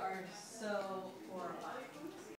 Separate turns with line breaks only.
are so